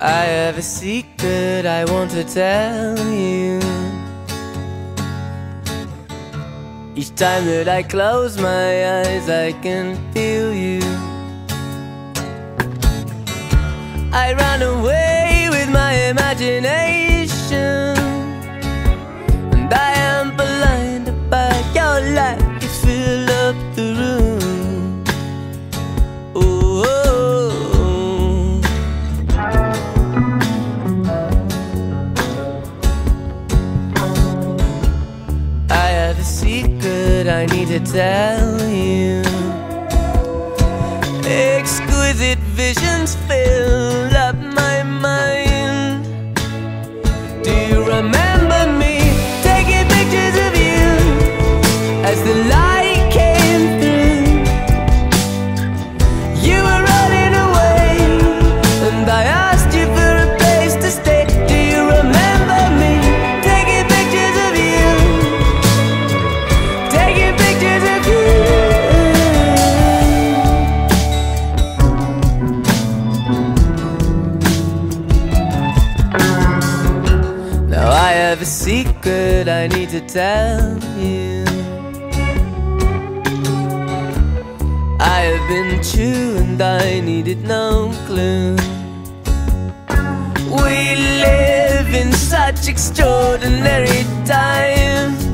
I have a secret I want to tell you. Each time that I close my eyes, I can feel you. I run away with my imagination, secret I need to tell you. Exquisite visions fill have a secret I need to tell you. I have been true and I needed no clue. We live in such extraordinary times.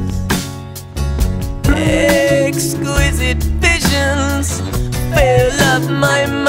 Exquisite visions fill up my mind.